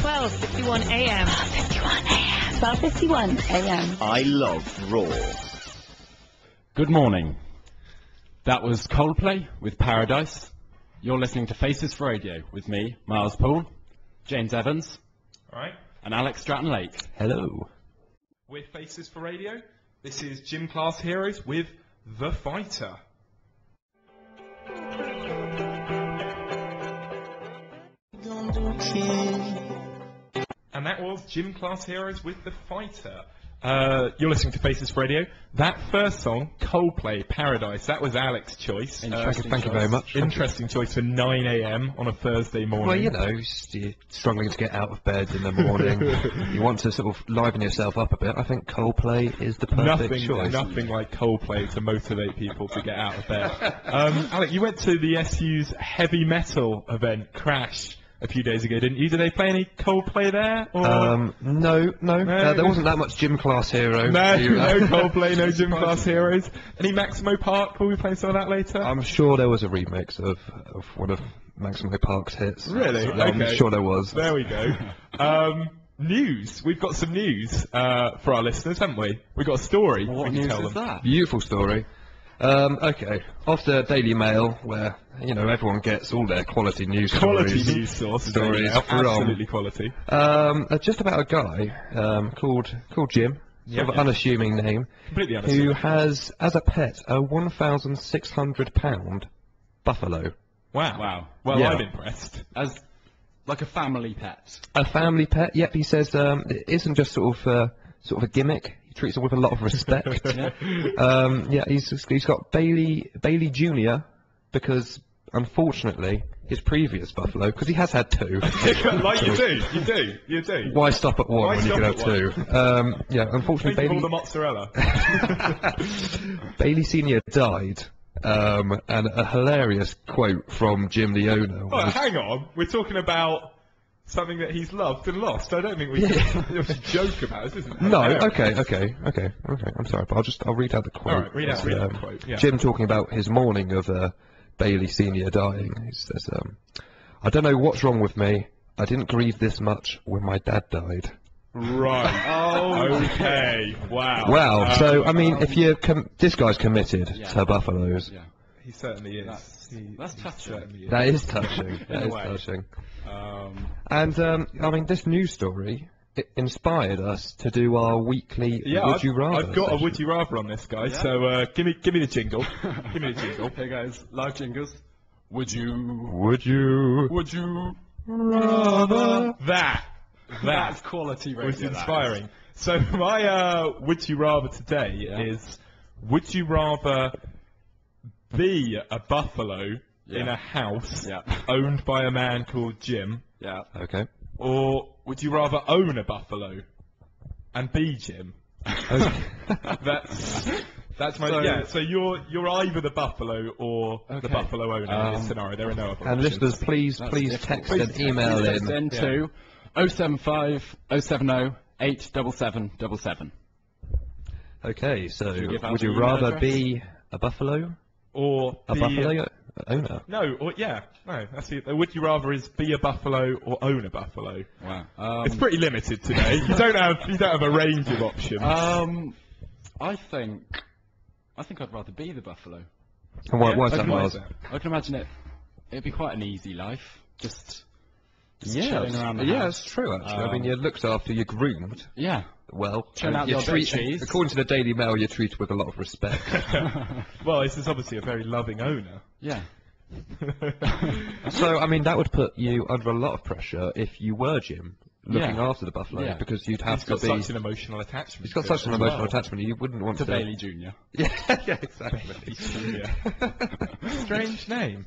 12.51 a.m. 12.51 a.m. 12:51 a.m. I love Raw. Good morning. That was Coldplay with Paradise. You're listening to Faces for Radio with me, Miles Pool, James Evans, Alright, and Alec Stratton Lake. Hello. we're Faces for Radio. This is Gym Class Heroes with The Fighter. And that was Gym Class Heroes with The Fighter. Uh, you're listening to Faces Radio. That first song, Coldplay, Paradise, that was Alec's choice. Thank Interesting you, thank you very much. Interesting choice for 9am on a Thursday morning. Well, you know, you're struggling to get out of bed in the morning. you want to sort of liven yourself up a bit. I think Coldplay is the perfect nothing, choice. nothing like Coldplay to motivate people to get out of bed. um, Alec, you went to the SU's heavy metal event, Crash, a few days ago, didn't you? Did they play any Coldplay there? Or? Um, no, no, No. uh, there wasn't that much gym class hero. no, to, uh, no Coldplay, no Gym Class Heroes. Any Maximo Park? Will we play some of that later? I'm sure there was a remix of, of one of Maximo Park's hits. Really? Okay. I'm sure there was. there we go. Um, news. We've got some news uh, for our listeners, haven't we? We've got a story. we What can news tell is them. that? Beautiful story. Um, okay, off the Daily Mail, where you know everyone gets all their quality news Quality stories. news source. stories Yeah, from- Absolutely quality. Um, uh, just about a guy um, called called Jim, Yeah, sort of yeah. unassuming name, Completely unassuming. who has as a pet a 1,600 pound buffalo, Wow. Wow. Well, Yeah. I'm impressed. As like a family pet. a family pet. Yep, he says um, it isn't just sort of uh, sort of a gimmick. He treats it with a lot of respect. Yeah. um, yeah, he's he's got Bailey Bailey Junior because unfortunately his previous buffalo because he has had two. like you do, you do, you do. Why stop at one Why when you can have two? Um, yeah, unfortunately of all Bailey the mozzarella. Bailey Senior died. Um, and a hilarious quote from Jim the owner. oh, hang on, we're talking about something that he's loved and lost. I don't think we can joke about this, isn't it? no, okay, okay, okay, okay. I'm sorry, but I'll just I'll read out the quote. All right, read out- It's, read out um, the quote, yeah. Jim talking about his mourning of uh, Bailey Senior dying. He says, um, "I don't know what's wrong with me. I didn't grieve this much when my dad died." Right. Oh, okay. Wow. Wow. Um, so I mean, if you're com- this guy's committed Yeah. to buffaloes. Yeah. he certainly is. That's- He- that's he touching. That is touching. That a is way. touching. Um, And um, I mean, this news story it inspired us to do our weekly Yeah, Would I've, You Rather. I've got a would you rather on this guy. Yeah. So uh, give me give me the jingle. give me the jingle. hey guys, live jingles. Would you? Would you Would you? Rather that That's quality radio. was that is. inspiring. So my uh, would you rather today Yeah. is would you rather be a buffalo in a house Yeah. owned by a man called Jim, Yeah. Okay. or would you rather own a buffalo and be Jim? Okay. That's that's my So- yeah. So you're you're either the buffalo or the Okay. buffalo owner in this Um, scenario. There are no other And options. listeners, please, That's please difficult. text Please and text- email Please in. send Yeah. to 075 070 87777. Okay, so you give out would the you email rather address? be a buffalo, or a be- buffalo owner? No, or yeah, no. That's it. Would you rather is be a buffalo or own a buffalo? Wow. Um, it's pretty limited today. you don't have you don't have a range of options. um, I think, I think I'd rather be the buffalo. And why, Yeah, why is that, Miles? I can imagine it. It'd be quite an easy life. Just, just Yeah, chilling around the yeah, house. it's true. Actually, I mean, Um, you're looked after, you're groomed Yeah. Well. Churn out the you're odd bit of treated- cheese. According to the Daily Mail, you're treated with a lot of respect. well, this is obviously a very loving owner. Yeah. so, I mean, that would put you under a lot of pressure if you were Jim looking Yeah. after the buffalo, Yeah. because you'd have He's to got be. such an emotional attachment. He's got to such it an as emotional well. attachment. You wouldn't want To to. Bailey Jr. Yeah, yeah, exactly. Yeah. Strange name.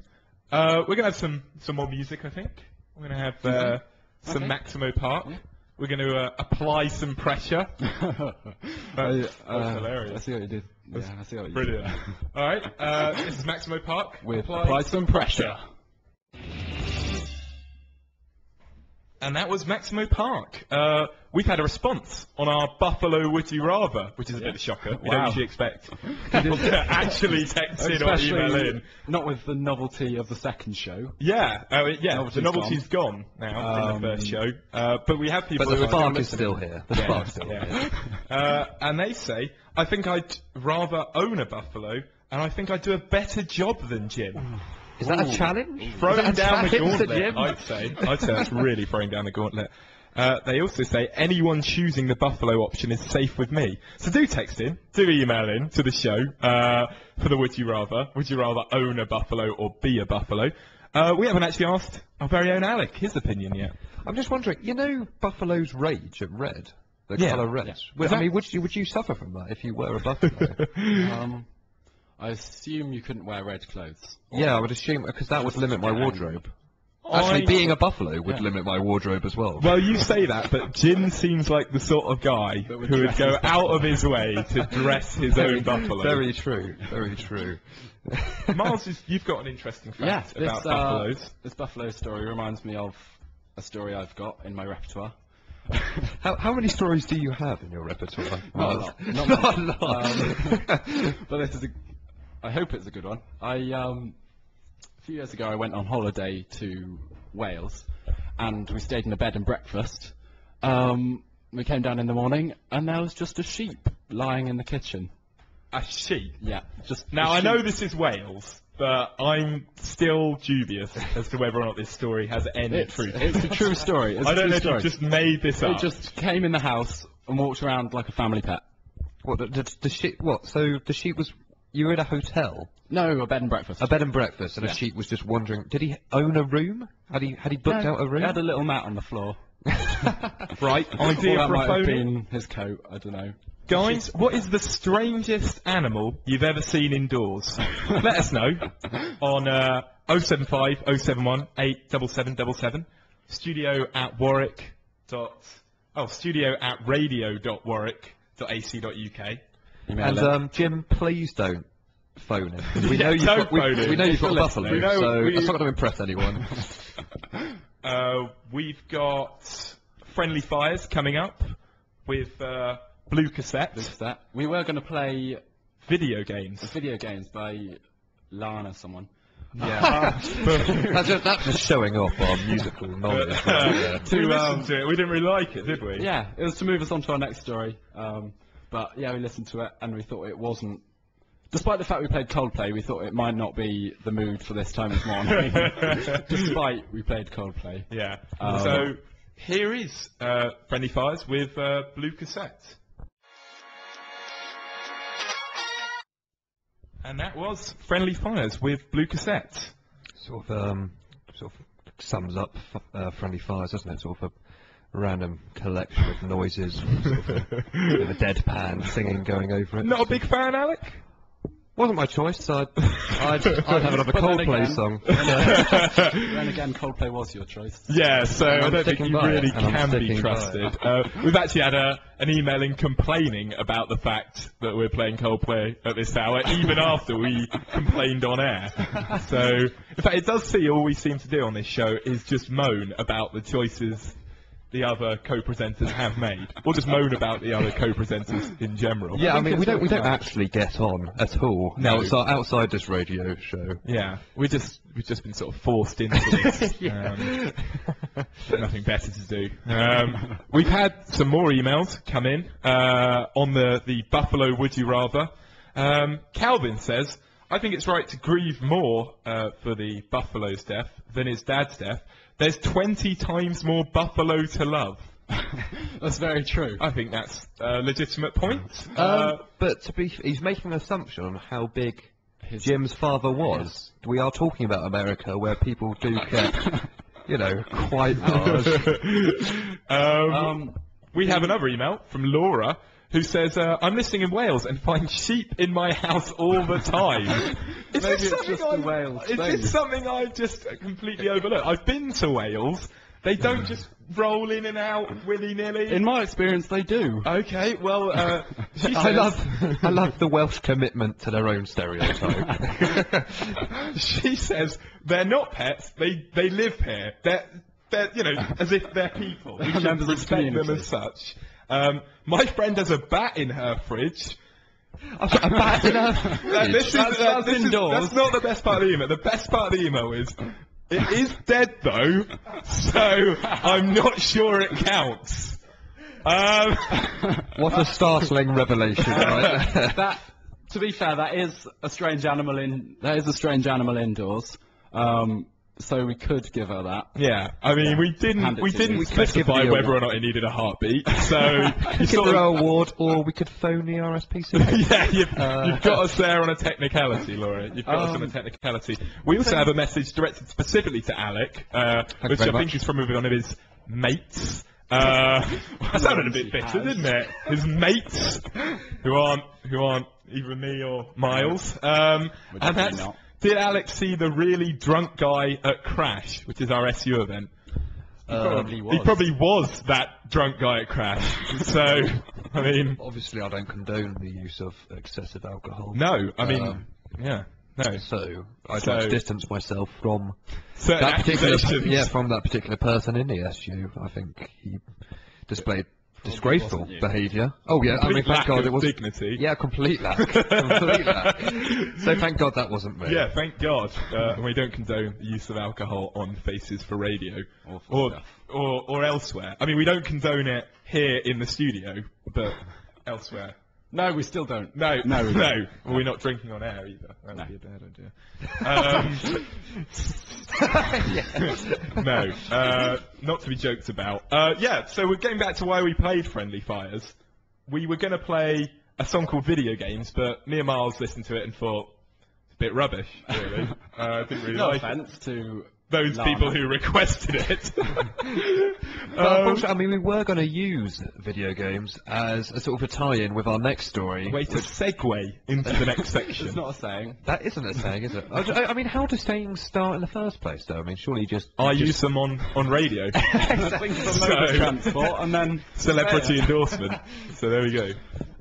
Uh, we're gonna have some some more music, I think. We're gonna have uh, some Okay. Maximo Park. Yeah. We're gonna uh, apply some pressure. That's, that's uh, hilarious. I see what you did. Yeah, I see what you Brilliant. did. All right, uh, this is Maximo Park. With Apply apply some pressure. And that was Maximo Park. Uh, we've had a response on our Buffalo Would You Rather, which is a bit of a shocker. We don't Wow. usually expect people to actually text in or email in. not with the novelty of the second show. Yeah, uh, yeah. Novelty's the novelty's gone, now in the Um, first show, uh, but we have people. But the are spark is still here. The Yeah, spark's still here. yeah. uh, and they say, I think I'd rather own a buffalo, and I think I'd do a better job than Jim. Is that a challenge? Throwing a down the challenge to gauntlet, Jim? I'd say. I'd say that's really throwing down the gauntlet. Uh, they also say anyone choosing the buffalo option is safe with me. So do text in, do email in to the show uh, for the Would You Rather. Would you rather own a buffalo or be a buffalo? Uh, we haven't actually asked our very own Alec his opinion yet. I'm just wondering, you know Buffalo's rage at red? The Yeah. colour red. Yeah. Would- I mean, would you, would you suffer from that if you were a buffalo? Um, I assume you couldn't wear red clothes. yeah, I would assume, because that would limit my Yeah. wardrobe. Actually, I- being a buffalo would Yeah. limit my wardrobe as well. Well, you say that, but Jim seems like the sort of guy That would who would dress go his out of his way to dress his own buffalo. Very true, very true. Miles, is- you've got an interesting Yeah, fact this, about uh, buffaloes. this buffalo story reminds me of a story I've got in my repertoire. How, how many stories do you have in your repertoire? Not a Miles? lot, not Not a lot. Um, but this is a, I hope it's a good one. I, um, a few years ago I went on holiday to Wales and we stayed in a bed and breakfast. Um, we came down in the morning and there was just a sheep lying in the kitchen. A sheep. Yeah, just Now, a I know this is Wales, but I'm still dubious as to whether or not this story has any It's, truth. it's a true story. It's I a don't true know if story. you just made this up. It just came in the house and walked around like a family pet. What, the, the, the sheep, what, so the sheep was, you were in a hotel, No, a bed and breakfast. a bed and breakfast, and Yeah. a sheep was just wandering, did he own a room? Had he, had he booked Yeah, out a room? He had a little mat on the floor. right, Or idea that for a might have phone. been his coat. I don't know. Guys, what is the strangest animal you've ever seen indoors? Let us know on uh, 075 071 87777. Studio at Warwick. Dot, oh, studio at radio dot Warwick dot ac dot uk. And um, Jim, please don't phone. 'cause We Yeah, know you've got, we, we know you've got a If you're buffalo. We know- so we- that's not going to impress anyone. Uh, we've got Friendly Fires coming up with uh, Blue Cassette at that. We were going to play video games. video games by Lana, someone. Yeah. that's, just, that's just showing off our musical knowledge. right we To, um, to it. We didn't really like it, did we? Yeah, it was to move us on to our next story. Um, but yeah, we listened to it and we thought it wasn't. Despite the fact we played Coldplay, we thought it might not be the mood for this time of morning. Despite we played Coldplay. Yeah. Um, so here is uh, Friendly Fires with uh, Blue Cassette. And that was Friendly Fires with Blue Cassette. Sort of, um, sort of sums up f- uh, Friendly Fires, doesn't it? Sort of a random collection of noises, sort of a, bit of a deadpan singing going over it. Not a big fan, Alec? Wasn't my choice. So I'd, I'd, I'd have another But then Coldplay again- song. then again, Coldplay was your choice. Yeah, so I I'm don't think sticking you by it, really and I'm can be sticking by it. trusted. Uh, we've actually had a, an email in complaining about the fact that we're playing Coldplay at this hour, even after we complained on air. So, in fact, it does see all we seem to do on this show is just moan about the choices the other co-presenters have made, or just moan about the other co-presenters in general. Yeah, I think mean, we don't we don't actually get on at all. No. outside, outside this radio show. Yeah, we just we've just been sort of forced into this. um, nothing better to do. Um, we've had some more emails come in uh, on the the Buffalo Would You Rather. Um, Calvin says, "I think it's right to grieve more uh, for the Buffalo's death than his dad's death. There's 20 times more Buffalo to love." That's very true. I think that's a legitimate point. Um, Uh, but to be, he's making an assumption on how big His- Jim's father was. We are talking about America, where people do get, you know, quite large. um, Um, We have another email from Laura who says, uh, I'm listening in Wales and find sheep in my house all the time. is Maybe this it's something just the I've- Wales Is thing. this something I've just completely overlooked? I've been to Wales. They don't just roll in and out willy-nilly. in my experience, they do. okay, well, uh, she I says, love, I love the Welsh commitment to their own stereotype. she says they're not pets. They they live here. They're they're, you know, as if they're people. We should Members of the respect them as such. Um, my friend has a bat in her fridge. a bat in her Uh, this is, That's- uh, that's this is- indoors. that's not the best part of the email. The best part of the email is, it is dead though, so I'm not sure it counts. Um, What a startling revelation, right? that, to be fair, that is a strange animal in. That is a strange animal indoors. Um, so we could give her that. yeah, I mean, we didn't, we didn't. We specify her the whether or not it needed a heartbeat, so you sort of, award, or we could phone the RSPCA. yeah, you've, Uh, you've got us there on a technicality, Laura. You've got us on a Um, technicality. We also have a message directed specifically to Alec, uh, which I think much. is from one of his mates. Uh, that sounded a bit bitter, has. didn't it? His mates, who aren't who aren't either me or Miles. Um, and that's, not. Did Alec see the really drunk guy at Crash, which is our SU event? He Probably was. He probably was that drunk guy at Crash. so, I mean, Obviously, I don't condone the use of excessive alcohol. no, I mean, Um, yeah, no. So I'd So- to distance myself from that particular yeah from that particular person in the SU. I think he displayed disgraceful behaviour. Oh yeah, I Complete mean thank lack God of it was dignity. yeah complete lack, complete lack. So thank God that wasn't me. Yeah, thank God. Uh, we don't condone the use of alcohol on Faces for Radio Awful or, stuff. or or elsewhere. I mean, we don't condone it here in the studio, but elsewhere. No, we still don't. No, No, we no. don't. Well, we're not drinking on air either. That would No. be a bad idea. Um, no, uh, not to be joked about. Uh, yeah, so we're getting back to why we played Friendly Fires. We were going to play a song called Video Games, but me and Miles listened to it and thought, it's a bit rubbish, really. uh, didn't really No like it. offence to Those Lana. people who requested it. Um, I mean, we were going to use video games as a sort of a tie-in with our next story. way to segue into the next section. It's not a saying. That isn't a saying, is it? I, I- I mean, how do sayings start in the first place, though? I mean, surely you just I you use them on, on radio. Think of a mode of So- transport and then Celebrity endorsement. So there we go.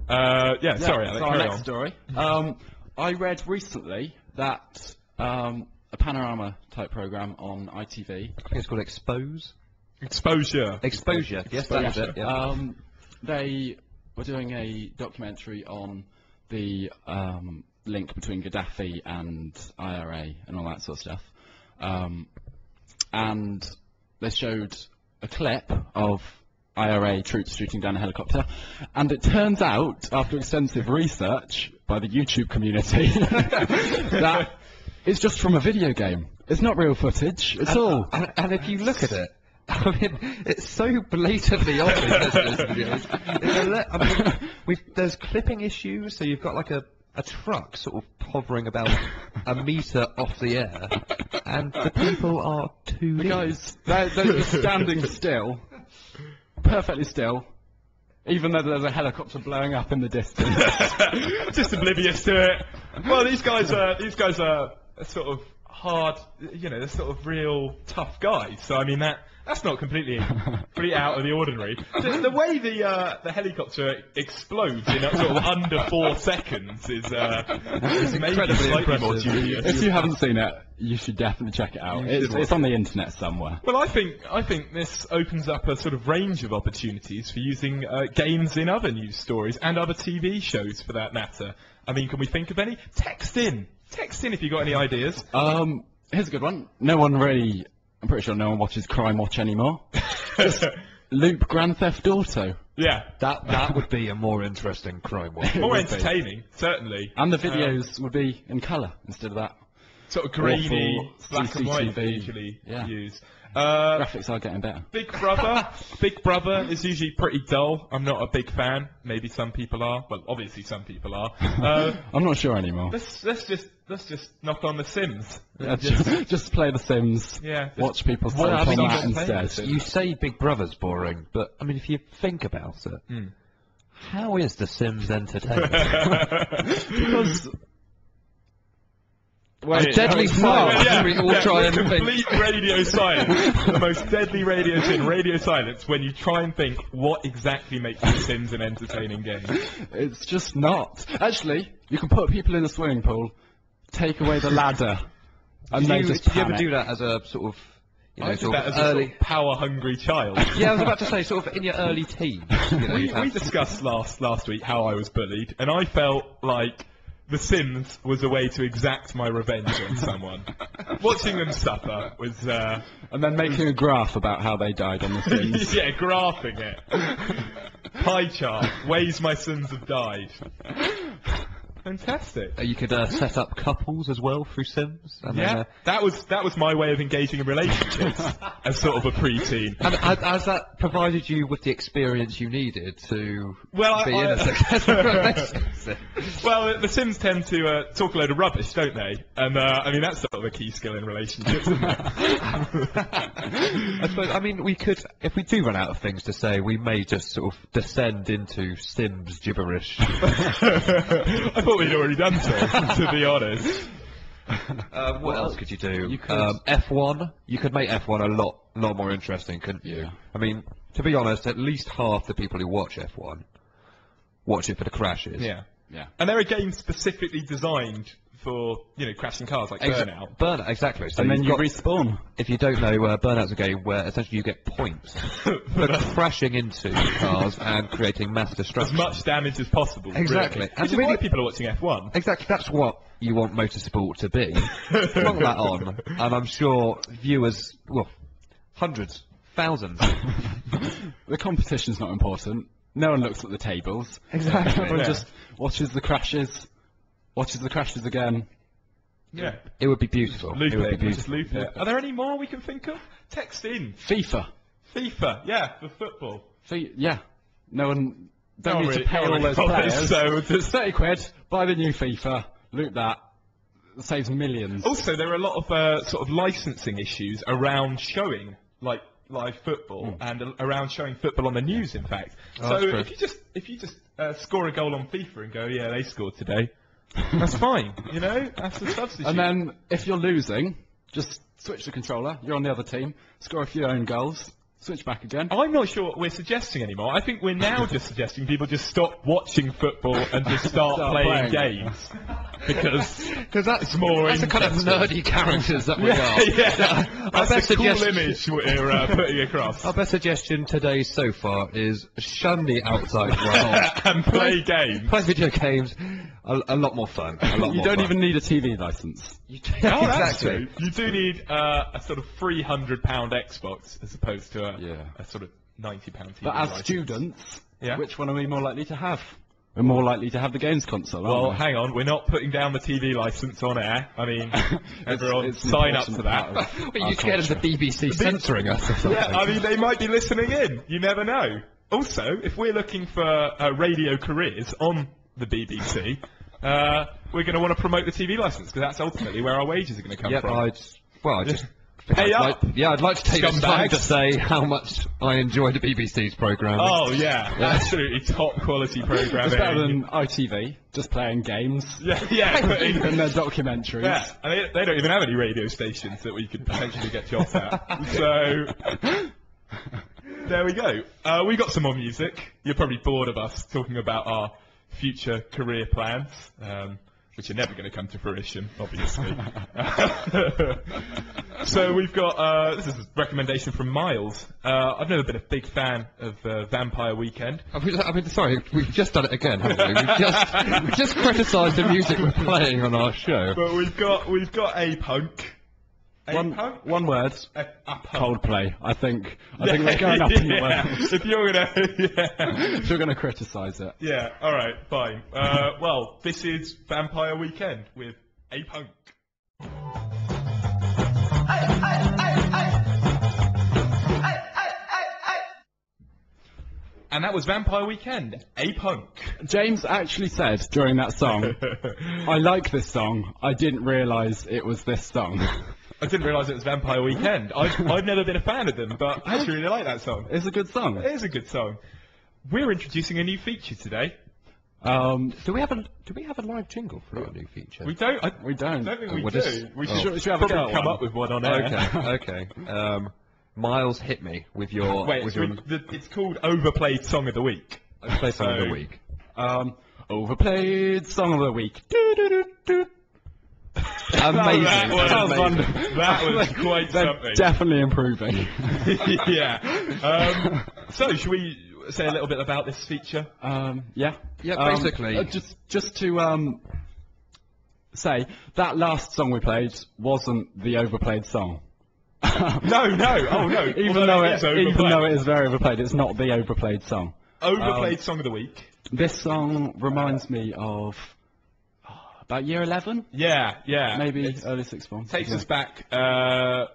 Uh, yeah, Yeah, sorry, Alec, so our next on. story. Um, I read recently that um, a panorama type program on ITV. I think it's called expose. Exposure. Exposure. Yes, that is it. Yeah. Um, they were doing a documentary on the um, link between Gaddafi and IRA and all that sort of stuff. Um, and they showed a clip of IRA troops shooting down a helicopter. And it turns out, after extensive research by the YouTube community, that it's just from a video game. It's not real footage at all. And, and if you look at it, I mean, it's so blatantly obvious. isn't this video? It's a le- I mean, we've, there's clipping issues, so you've got like a, a truck sort of hovering about a metre off the air, and the people are too The guys, they're, they're just standing still, perfectly still, even though there's a helicopter blowing up in the distance. Just oblivious to it. Well, these guys are these guys are a sort of hard, you know, they're sort of real tough guys. So I mean that that's not completely pretty out of the ordinary. The, the way the uh, the helicopter explodes in sort of under four seconds is uh, is incredibly slightly more impressive. if you haven't seen it, you should definitely check it out. It's, it's on the internet somewhere. Well, I think I think this opens up a sort of range of opportunities for using uh, games in other news stories and other TV shows, for that matter. I mean, can we think of any? Text in, text in if you've got any ideas. Um, here's a good one. No one really, I'm pretty sure no one watches Crime Watch anymore. Loop Grand Theft Auto. yeah, That that would be a more interesting crime one. more would be. entertaining, certainly. And the Um, videos would be in colour instead of that. Sort of grainy, awful black and white they usually Yeah. use. Uh, Graphics are getting better. Big Brother, Big Brother is usually pretty dull. I'm not a big fan. Maybe some people are. Well, obviously some people are. Uh, I'm not sure anymore. let's let's just let's just knock on The Sims. Yeah, just, just play The Sims. Yeah, Watch people watch sleep on people that playing The instead. You say Big Brother's boring, but I mean, if you think about it, Hmm. how is The Sims entertaining? because A deadly silence. Yeah, we all yeah, try and think. complete radio silence. the most deadly radio in radio silence when you try and think what exactly makes The Sims an entertaining game. it's just not. Actually, you can put people in a swimming pool, take away the ladder, and Did they you, just did you ever do that as a sort of you I know, did sort that of as a sort early. of power-hungry child. yeah, I was about to say, sort of in your early teens. You know, we, we discussed last last week how I was bullied, and I felt like The Sims was a way to exact my revenge on someone. Watching them suffer was, uh, And then making a graph about how they died on the Sims. yeah, graphing it. Pie chart, ways my sons have died. Fantastic. Uh, You could uh, set up couples as well through Sims. And then, Yeah, uh, that was that was my way of engaging in relationships as sort of a preteen. and has, has that provided you with the experience you needed to Well, be I- in a successful relationship? Well, the Sims tend to uh, talk a load of rubbish, don't they? And uh, I mean that's sort of a key skill in relationships. Isn't? I suppose, I mean, we could, if we do run out of things to say, we may just sort of descend into Sims gibberish. I thought we'd already done so, to be honest. Um, what else could you do? you could- Um, F1. You could make F1 a lot, lot more interesting, couldn't you? Yeah. I mean, to be honest, at least half the people who watch F1 watch it for the crashes. Yeah. Yeah. And there are games specifically designed for, you know, crashing cars like Exa- Burnout. Burnout, exactly. So And then you've got- respawn. if you don't know, uh, Burnout's a game where essentially you get points for crashing into cars and creating mass destruction. As much damage as possible. Exactly. Really. And Which is really- why people are watching F1. Exactly, that's what you want motorsport to be. Plonk that on, and I'm sure viewers, well, hundreds, thousands. The competition's not important. No one looks at the tables. Exactly. Everyone Yeah. just watches the crashes, watches the crashes again. Yeah. It would be beautiful. Loop it would be beautiful. loop it. Are there any more we can think of? Text in. FIFA. FIFA. Yeah, for football. Fi- yeah. No one. Don't No need really- to pay all one those players. so just- 30 quid, buy the new FIFA, loop that. Saves millions. Also, there are a lot of uh, sort of licensing issues around showing like live football and a- around showing football on the news. In fact, Oh, so if you just if you just uh, score a goal on FIFA and go, yeah, they scored today, that's fine. You know, that's a substitute. And then, if you're losing, just switch the controller, you're on the other team, score a few own goals, switch back again. I'm not sure what we're suggesting anymore. I think we're now just suggesting people just stop watching football and just start, Start playing, playing. games because Because that's more That's the kind of nerdy characters that we yeah, are. yeah, Our that's best the cool suggestion- image we're uh, putting across. Our best suggestion today so far is shun the outside world. and play games. Play video games, a, a lot more fun. A lot You more don't fun. even need a TV license. You do- Oh, that's exactly. true. You do need uh, a sort of three hundred pound Xbox as opposed to a, Yeah. a sort of ninety pound TV. But as license. students, Yeah. which one are we more likely to have? We're more likely to have the games console, aren't Well, we? hang on, we're not putting down the TV license on air. I mean, everyone it's an sign up important to that. part Are you scared of the culture. BBC censoring us or something? Yeah, I mean, they might be listening in. You never know. Also, if we're looking for uh, radio careers on the BBC, uh, we're going to want to promote the TV license because that's ultimately where our wages are going to come Yep, from. I'd, well, I just. Pay I'd up. Like, yeah, I'd like to take this time to say how much I enjoy the BBC's programme. Oh yeah, absolutely top quality programming. It's better than ITV, just playing games yeah, yeah, putting- and their documentaries. Yeah, and they, they don't even have any radio stations that we could potentially get jobs at. So there we go. Uh, we got some more music. You're probably bored of us talking about our future career plans, um, which are never going to come to fruition, obviously. so we've got uh, this is a recommendation from Miles. Uh, I've never been a big fan of uh, Vampire Weekend. I mean, I mean, sorry, we've just done it again, haven't we? We've just, we've just criticised the music we're playing on our show. But we've got we've got a punk. A One, punk. one word, A, a. Coldplay. I think. I think we're going up in the Yeah, world. If you're gonna, yeah, If you're going to criticise it. yeah. All right, fine. Uh, well, this is Vampire Weekend with a punk. And that was Vampire Weekend, a punk. James actually said during that song, I like this song. I didn't realise it was this song. I didn't realise it was Vampire Weekend. I've, I've never been a fan of them, but I actually really like that song. It's a good song. It is a good song. We're introducing a new feature today. Um, Do we have a Do we have a live jingle for our new feature? We don't. I, we don't. I don't think Oh, we do. just- we oh. should, Should- should have a probably go come one? up with one on air. Okay, okay. Um, Miles, hit me with your Wait, with your we- the, it's called Overplayed Song of the Week. play song of the week. Um, overplayed song of the week. Do-do-do-do. Amazing. that was, That was amazing. that was quite They're something. definitely improving. yeah. Um, so, should we say a little bit about this feature? Um, yeah. Yeah, Um, basically. uh, just just to um, say that last song we played wasn't the overplayed song. No, no, oh no. even although though it it, is even though it is very overplayed, it's not the overplayed song. Overplayed Um, song of the week. This song reminds me of about year eleven, Yeah, yeah. maybe It early sixth form. takes Yeah. us back uh,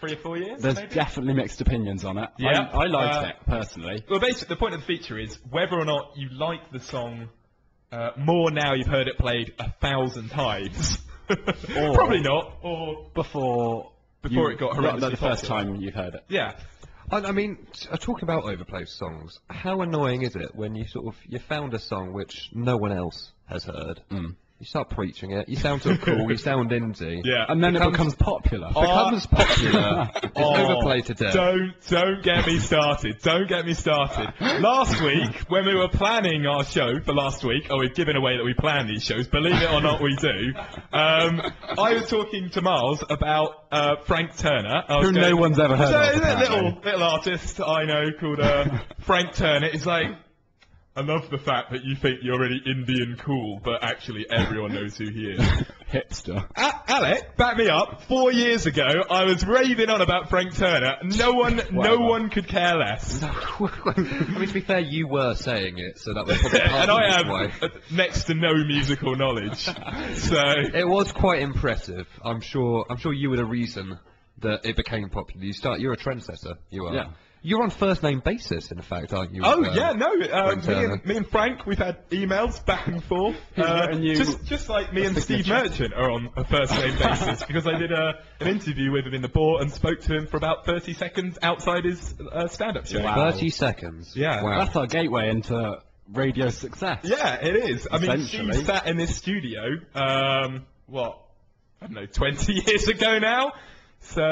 three or four years. There's maybe? definitely mixed opinions on it. Yeah, I, I liked uh, it personally. Well, basically, the point of the feature is whether or not you like the song uh, more now you've heard it played a thousand times. or, Probably not. Or Before Before you- it got the- horrendously the first time you've heard it. yeah, I, I mean, t- uh, talking about overplayed songs, how annoying is it when you sort of you found a song which no one else has heard? Mm. You start preaching it. You sound so cool. you sound indie. yeah. And then it Becomes- becomes popular. Becomes popular. it's Oh, overplayed to death. Don't don't get me started. Don't get me started. Last week, when we were planning our show for last week, oh, we've given away that we plan these shows. Believe it or not, we do. Um, I was talking to Miles about uh, Frank Turner. I was Who no one's ever heard So, of, is it a little little artist I know called uh, Frank Turner. It's like. I love the fact that you think you're really Indian cool, but actually everyone knows who he is. Hipster. A- Alec, back me up. Four years ago, I was raving on about Frank Turner. No one, no one could care less. I mean, to be fair, you were saying it, so that was probably part and of I have why. uh, next to no musical knowledge. So, It was quite impressive. I'm sure. I'm sure you were the reason that it became popular. You start. You're a trendsetter. You are. Yeah. You're on first name basis, in fact, aren't you? oh with, um, yeah, no. Um, Frank me, and, me and Frank, we've had emails back and forth. Uh, written you just, just like me and Steve signature. Merchant are on a first name basis because I did a, an interview with him in the port and spoke to him for about 30 seconds outside his uh, stand-up show. Wow. Thirty seconds. Yeah. Wow. That's our gateway into radio success. Yeah, it is. I mean, Essentially. Steve sat in this studio, um, what, I don't know, 20 years ago now? So,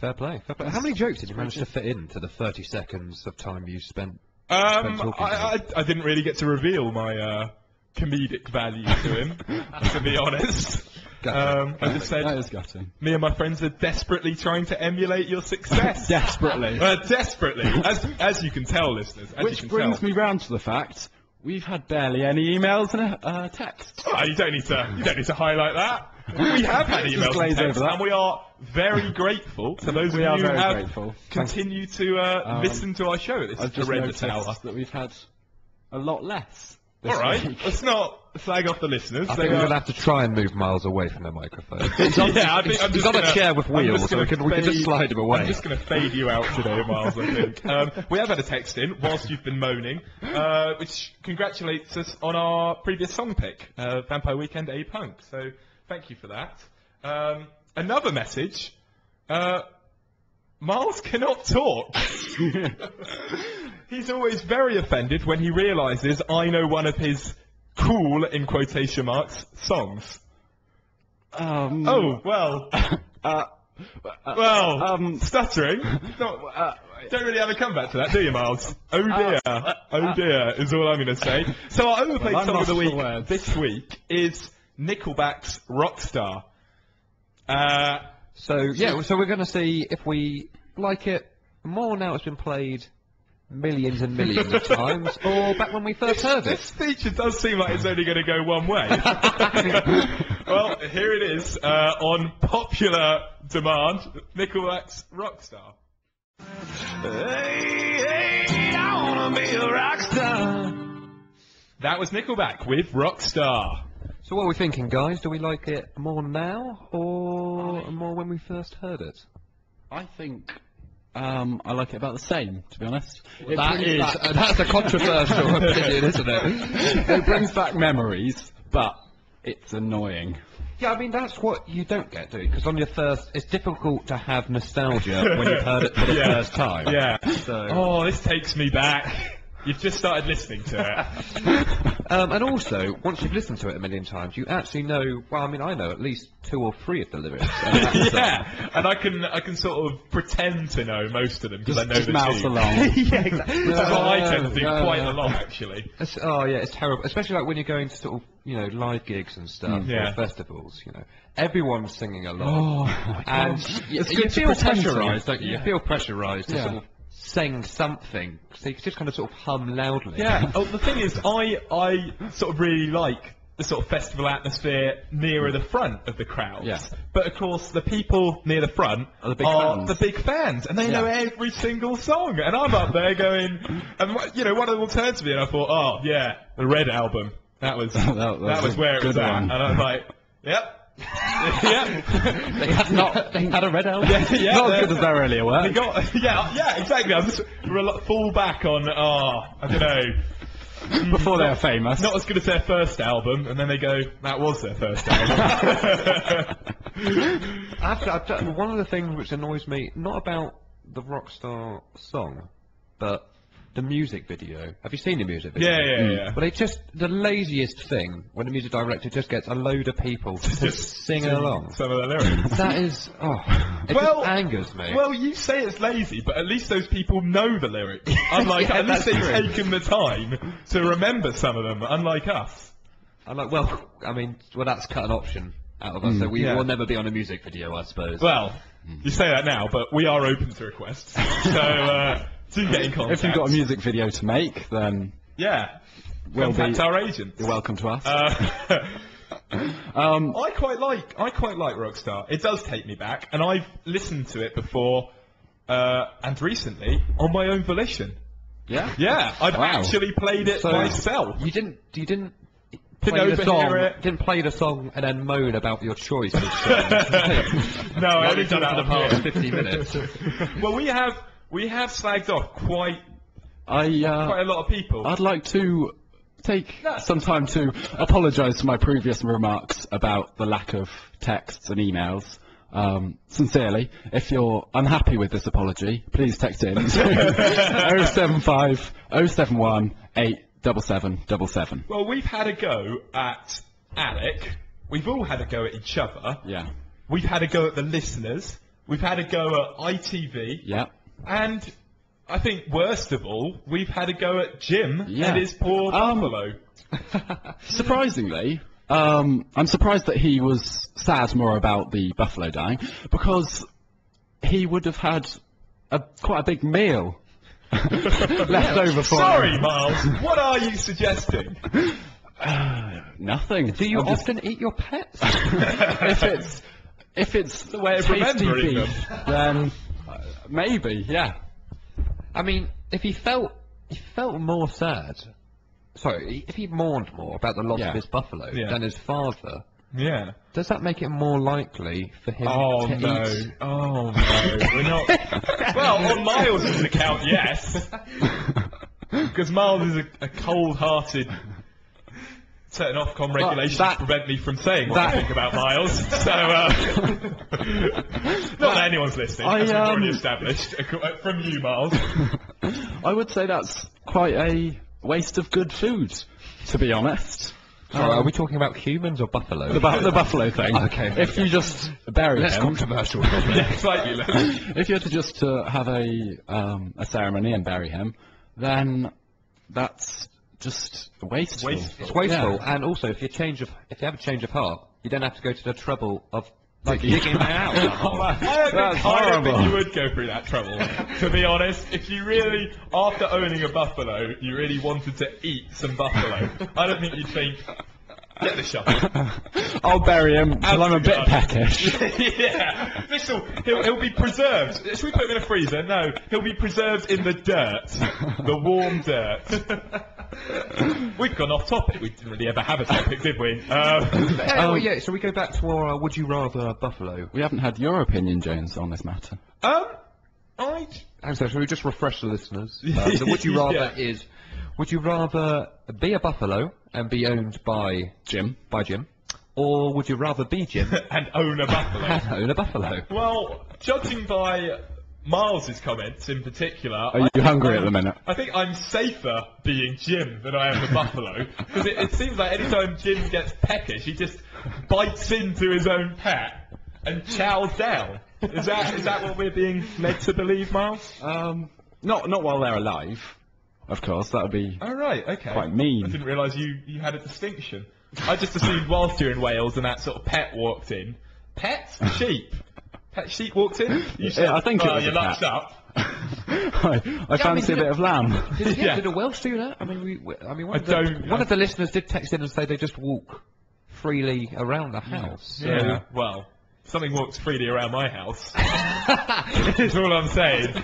Fair play. Fair play. How many jokes did you manage to fit into the 30 seconds of time you spent? um, talking I, I, I didn't really get to reveal my uh, comedic value to him, to be honest. Um, I just said, That is gutting. me and my friends are desperately trying to emulate your success. Desperately. Uh, desperately, as, as you can tell, listeners. As Which you can brings tell. me round to the fact we've had barely any emails and uh, texts. Oh, you don't need to. You don't need to highlight that. We have had emails and texts, over that. and we are very grateful to those We of are you who very have grateful. continued to uh, Um, listen to our show at this I've just horrendous hour. that we've had a lot less. All right, week. let's not slag off the listeners. I They think we're going to have to try and move Miles away from the microphone. yeah, I think I'm He's on a gonna- chair with wheels, so we gonna can, we can just slide him away. I'm just going to fade you out today, Miles. I think um, we have had a text in whilst you've been moaning, uh, which congratulates us on our previous song pick, uh, Vampire Weekend A Punk. So thank you for that. Um, another message: uh, Miles cannot talk. He's always very offended when he realises I know one of his cool in quotation marks songs. Um, Oh well. uh, Well, um, stuttering. Not, uh, don't really have a comeback to that, do you, Miles? Oh dear. oh dear is all I'm going to say. So our overplayed Well, song of the week this week is Nickelback's Rockstar. Uh, So yeah, so we're going to see if we like it more now it's been played millions and millions of times, or back when we first heard it. this it. feature does seem like it's only going to go one way. well, here it is uh, on popular demand. Nickelback's Rockstar. That was Nickelback with Rockstar. So what are we thinking, guys? Do we like it more now, or more when we first heard it? I think um, I like it about the same, to be honest. It That is, back- uh, that's a controversial opinion, isn't it? it brings back memories, but it's annoying. Yeah, I mean that's what you don't get, do you? Because on your first, it's difficult to have nostalgia when you've heard it for the Yeah. first time. Yeah. So Oh, this takes me back. You've just started listening to it. Um, and also, once you've listened to it a million times, you actually know. Well, I mean, I know at least two or three of the lyrics. And uh, yeah, and I can I can sort of pretend to know most of them because I know Just the mouse tune. along. yeah, exactly. Which is what I tend to do Yeah, quite yeah. a lot, actually. It's- oh yeah, it's terrible. Especially like when you're going to sort of you know live gigs and stuff, Yeah. or festivals. You know, everyone's singing along, Oh, and you, It's you good to feel pretend to. pressurised, don't you? Yeah. You feel pressurised to Yeah. sort of sing something, so you just kind of sort of hum loudly. Yeah. Oh, the thing is, I I sort of really like the sort of festival atmosphere nearer the front of the crowds. Yeah. But of course, the people near the front Are the big fans. the big fans, and they know every single song. And I'm up there going, and you know, one of them will turn to me, and I thought, oh yeah, the Red album. That was That- that, that was where it was at. one. And I was like, yep. yep. they had not. They had a red album. Yeah, yeah, not they- as good as their earlier work. They got, yeah, yeah, exactly. I was just rel- fall back on, oh, I don't know, mm. before they were famous. not as good as their first album, and then they go, that was their first album. I've, I've done, one of the things which annoys me, not about the Rockstar song, but the music video. Have you seen the music video? yeah, yeah, yeah. But it's just the laziest thing when the music director just gets a load of people to just sing along. Some of the lyrics. That is, oh, it Well- just angers me. Well, you say it's lazy, but at least those people know the lyrics. Unlike, Yeah, at least that's they've true. taken the time to remember some of them, unlike us. I'm like, well, I mean, well, that's cut an option out of us, so we Yeah. will never be on a music video, I suppose. Well, you say that now, but we are open to requests. So, uh, do get in contact. If you've got a music video to make, then Yeah. We'll Contact be- our agent. you're welcome to us. Uh, um, I quite like I quite like Rockstar. It does take me back, and I've listened to it before uh, and recently on my own volition. yeah. Yeah, I've Wow. actually played it So- myself. you didn't, you didn't Didn't play the song, it. didn't play the song and then moan about your choice. no, I Like only we've done did for the past on 50 minutes. well, we have we have slagged off quite I quite a uh, lot of people. I'd like to take No. some time to apologise for my previous remarks about the lack of texts and emails. Um, sincerely, if you're unhappy with this apology, please text in to 075 071 87777. well, we've had a go at Alec. We've all had a go at each other. Yeah. We've had a go at the listeners. We've had a go at ITV. Yeah. And I think worst of all, we've had a go at Jim Yeah. and his poor Um, buffalo. Surprisingly, um, I'm surprised that he was sad more about the buffalo dying because he would have had a quite a big meal left over for Sorry, him. Miles. what are you suggesting? Nothing. Do you I'm just- often eat your pets? if it's if it's the way of tasty remembering beef, then uh, maybe, yeah. I mean, if he felt he felt more sad, sorry, if he mourned more about the loss Yeah. of his buffalo Yeah. than his father, Yeah. does that make it more likely for him Oh to no! eat? Oh no! We're not. well, on Miles' account, yes, because Miles is a, a cold-hearted. Certain Ofcom regulations that- prevent me from saying what I think about Miles. So, uh, not that anyone's listening, I, as we've already um, established uh, from you, Miles. I would say that's quite a waste of good food, to be honest. Sorry, are we talking about humans or buffalo? The, bu- the buffalo thing. Okay. If you just bury Less him, controversial. Slightly less. if you had to just uh, have a um, a ceremony and bury him, then that's just wasteful. Wasteful. It's wasteful, Yeah. and also if you change of if you have a change of heart, you don't have to go to the trouble of like Digging- digging it out. I don't, think, I don't think you would go through that trouble. to be honest, if you really, after owning a buffalo, you really wanted to eat some buffalo, I don't think you'd think, get the shovel. I'll bury him till I'm a bit Out to the peckish. yeah, this'll, he'll, he'll be preserved. Should we put him in a freezer? No, he'll be preserved in the dirt, the warm dirt. We've gone off topic. We didn't really ever have a topic, did we? Um, Hey, well, yeah, so we go back to our uh, would you rather buffalo. We haven't had your opinion, James, on this matter. um, I And so, shall we just refresh the listeners? Uh, the would you rather Yeah. is would you rather be a buffalo and be owned by Jim? by Jim, or would you rather be Jim and own a buffalo. and own a buffalo? Well, judging by Miles's comments in particular. Are you hungry at the minute? I think I'm safer being Jim than I am the buffalo because it, it seems like anytime Jim gets peckish, he just bites into his own pet and chows down. Is that is that what we're being led to believe, Miles? Um, not not while they're alive, of course. That would be Oh right, okay. quite mean. I didn't realise you you had a distinction. I just assumed whilst you're in Wales and that sort of pet walked in, pet sheep. Pet sheep walked in. You said, I think it well, was you a lucked cat. up. I, I fancy a did bit of lamb. Did, yeah, Yeah. did a Welsh do that? I mean, we, we- I mean, one, I of the, don't- one of the listeners did text in and say they just walk freely around the house. So Yeah. Well, something walks freely around my house. That's all I'm saying.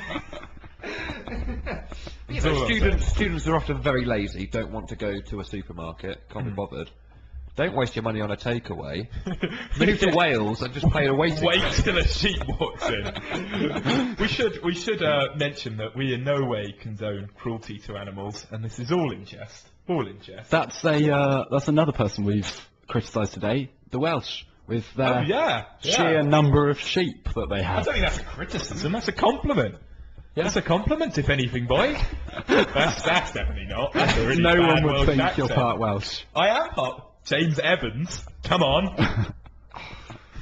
you all know, I'm students, students are often very lazy, don't want to go to a supermarket, can't Hmm. be bothered. Don't waste your money on a takeaway. Move to Wales and just pay a waiting. Wait till a sheep walks in. we should we should uh, mention that we in no way condone cruelty to animals, and this is all in jest. All in jest. That's a uh, that's another person we've criticised today, the Welsh, with their oh yeah, yeah. sheer number of sheep that they have. I don't think that's a criticism. That's a compliment. Yeah. That's a compliment, if anything, boy. that's that's definitely not. That's really no one would Welsh think accent. you're part Welsh. I am part James Evans. Come on,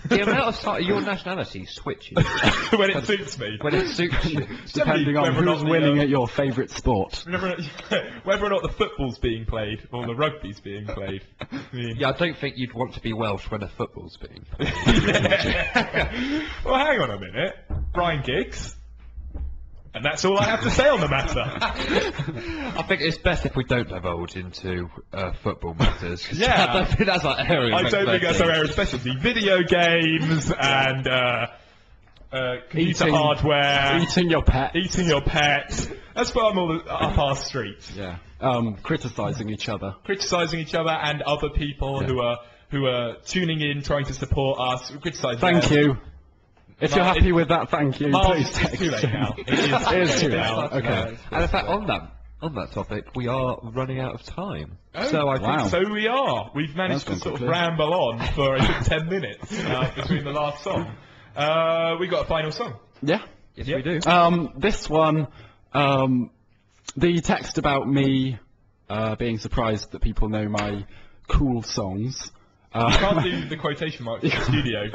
The amount of ti- your nationality switches when it suits me. when it suits you. Depending on whether or not who's the, winning uh, at your favourite sport. Whether, or not the football's being played or the rugby's being played. I mean, Yeah, I don't think you'd want to be Welsh when a football's being played. well, hang on a minute. Ryan Giggs. And that's all I have to say on the matter. I think it's best if we don't divulge into uh, football matters. Yeah. I don't think that's our area. I don't think that's our area of specialty. Video games and uh, uh, computer Eating- hardware, Eating your pet. eating your pets. That's where I'm all up our street. Yeah. Um, criticising each other. Criticising each other and other people Yeah. who are who are tuning in, trying to support us. Criticise Thank them. you. If you're happy with that, thank you. Miles, Please it's text too late now. It is- It is too late. now. Okay. And in fact, on that on that topic, we are running out of time. Oh, so I wow. think So we are. We've managed That's to gone sort of quickly. ramble on for I think ten minutes uh, between the last song. Uh, we got a final song. Yeah. yes, Yep. we do. Um, this one, um, the text about me uh, being surprised that people know my cool songs. Uh, can't do the quotation marks in the studio.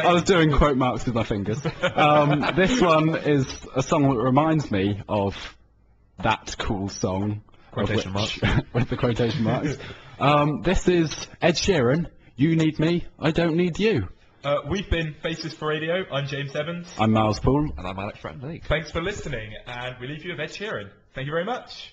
I was doing quote marks with my fingers. Um, this one is a song that reminds me of that cool song. Quotation which, marks. with the quotation marks. Um, this is Ed Sheeran, You Need Me, I Don't Need You. Uh, we've been Faces for Radio. I'm James Evans. I'm Miles Pool. And I'm Alec Stratton Thanks for listening, and we leave you with Ed Sheeran. Thank you very much.